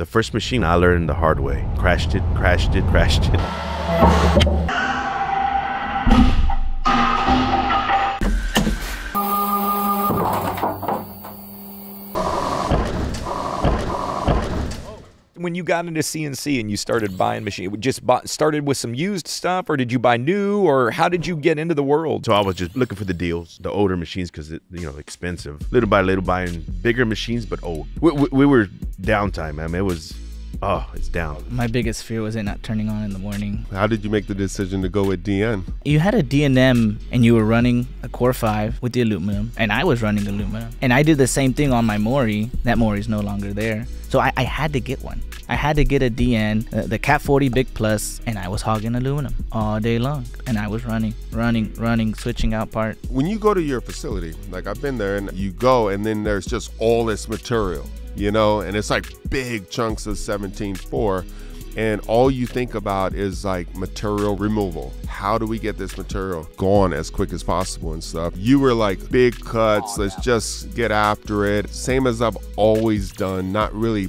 The first machine I learned the hard way. Crashed it, crashed it, crashed it. When you got into CNC and you started buying machine, just bought, started with some used stuff, or did you buy new, or how did you get into the world? So I was just looking for the deals, the older machines, because it, you know expensive. Little by little, buying bigger machines, but old. We, we, we were downtime, man. It was Oh, it's down. My biggest fear was it not turning on in the morning. How did you make the decision to go with DN? You had a DNM and you were running a Core 5 with the aluminum, and I was running aluminum. And I did the same thing on my Mori. That Mori's no longer there. So I, I had to get one. I had to get a DN, uh, the Cat 40 Big Plus, and I was hogging aluminum all day long. And I was running, running, running, switching out part. When you go to your facility, like I've been there, and you go, and then there's just all this material, you know, and it's like big chunks of 17.4 and all you think about is like material removal. How do we get this material gone as quick as possible and stuff? You were like big cuts, oh, let's just get after it. Same as I've always done, not really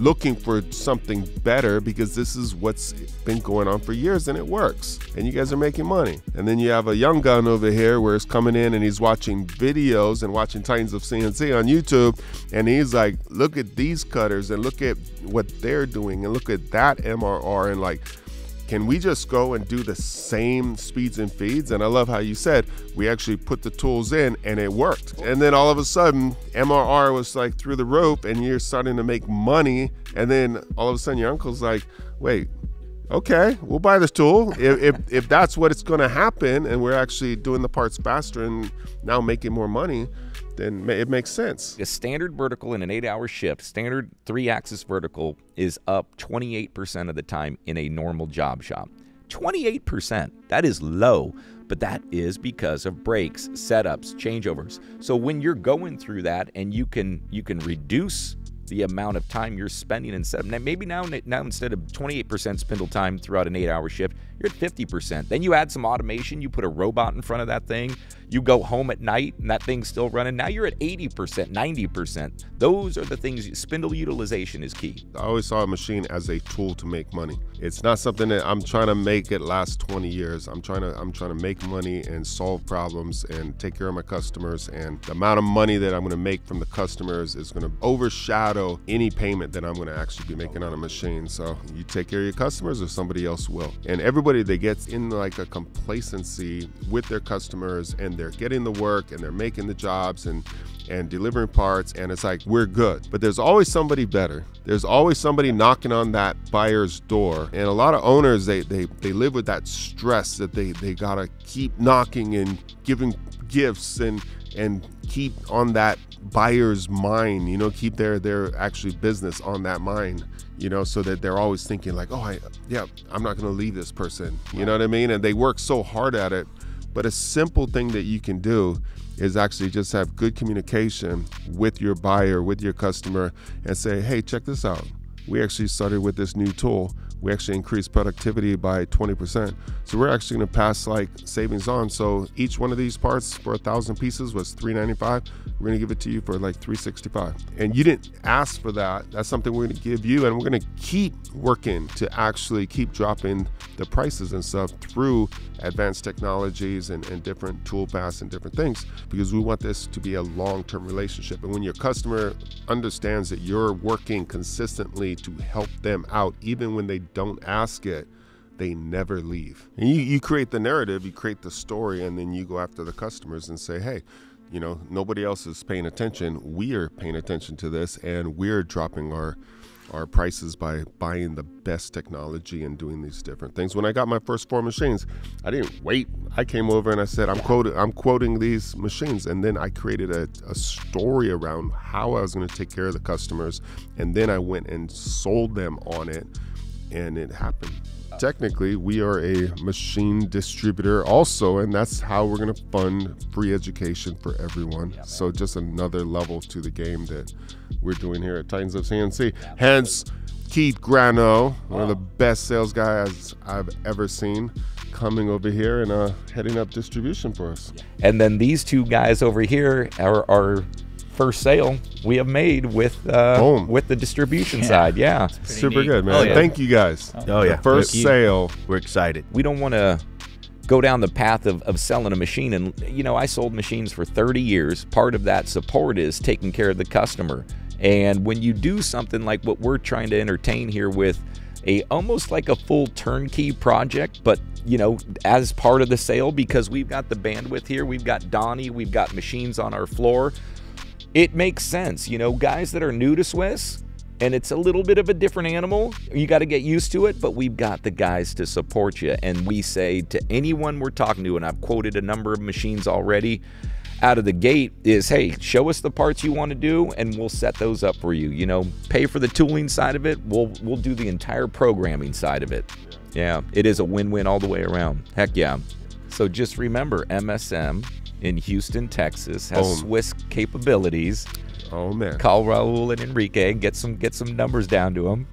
looking for something better because this is what's been going on for years and it works. And you guys are making money. And then you have a young gun over here where he's coming in and he's watching videos and watching Titans of CNC on YouTube. And he's like, look at these cutters and look at what they're doing and look at that MRR and like, can we just go and do the same speeds and feeds? And I love how you said we actually put the tools in and it worked. And then all of a sudden, MRR was like through the rope and you're starting to make money. And then all of a sudden, your uncle's like, wait, okay, we'll buy this tool. if, if, if that's what it's going to happen and we're actually doing the parts faster and now making more money, then it makes sense. A standard vertical in an eight hour shift, standard three axis vertical is up 28% of the time in a normal job shop. 28%. That is low, but that is because of breaks, setups, changeovers. So when you're going through that and you can you can reduce the amount of time you're spending in setup. Maybe now, now instead of 28% spindle time throughout an eight-hour shift, you're at 50%. Then you add some automation. You put a robot in front of that thing. You go home at night and that thing's still running. Now you're at 80%, 90%. Those are the things. Spindle utilization is key. I always saw a machine as a tool to make money. It's not something that I'm trying to make it last 20 years. I'm trying to I'm trying to make money and solve problems and take care of my customers. And the amount of money that I'm going to make from the customers is going to overshadow any payment that I'm going to actually be making on a machine. So you take care of your customers, or somebody else will. And everybody that gets in like a complacency with their customers and they're getting the work and they're making the jobs and and delivering parts and it's like we're good. But there's always somebody better. There's always somebody knocking on that buyer's door. And a lot of owners they they, they live with that stress that they they gotta keep knocking and giving gifts and and keep on that buyer's mind you know keep their their actually business on that mind you know so that they're always thinking like oh i yeah i'm not to leave this person you know what i mean? And they work so hard at it but a simple thing that you can do is actually just have good communication with your buyer, with your customer, and say, hey, check this out. We actually started with this new tool. We actually increased productivity by 20%. So we're actually going to pass like savings on. So each one of these parts for a thousand pieces was 395. We're going to give it to you for like 365. And you didn't ask for that. That's something we're going to give you, and we're going to keep working to actually keep dropping the prices and stuff through advanced technologies and, and different tool paths and different things because we want this to be a long-term relationship. And when your customer understands that you're working consistently to help them out, even when they don't ask it, they never leave. And you, you create the narrative, you create the story, and then you go after the customers and say, hey, you know, nobody else is paying attention. We are paying attention to this, and we're dropping our our prices by buying the best technology and doing these different things. When I got my first four machines, I didn't wait. I came over and I said, I'm quoting, I'm quoting these machines, and then I created a, a story around how I was going to take care of the customers, and then I went and sold them on it, and it happened. Technically we are a machine distributor also and that's how we're going to fund free education for everyone. Yeah, so just another level to the game that we're doing here at titans of cnc yeah, hence keith grano one of the best sales guys i've ever seen coming over here and uh, heading up distribution for us. And then these two guys over here are, are first sale we have made with uh, Boom. with the distribution Yeah. side. Yeah, Super neat. good, man. Oh, yeah. Thank you guys. Oh yeah, The first We're- sale. We're excited. we don't want to go down the path of, of selling a machine and you know i sold machines for 30 years part of that support is taking care of the customer and when you do something like what we're trying to entertain here with a almost like a full turnkey project but you know as part of the sale because we've got the bandwidth here we've got donnie we've got machines on our floor it makes sense. You know, guys that are new to Swiss and it's a little bit of a different animal, you got to get used to it, but we've got the guys to support you. And we say to anyone we're talking to, and I've quoted a number of machines already out of the gate, is hey, show us the parts you want to do and we'll set those up for you. You know, pay for the tooling side of it, we'll we'll do the entire programming side of it. Yeah, it is a win-win all the way around. Heck yeah. So just remember MSM in Houston, Texas has Boom. Swiss capabilities. Oh man. Call Raul and Enrique and get some get some numbers down to them.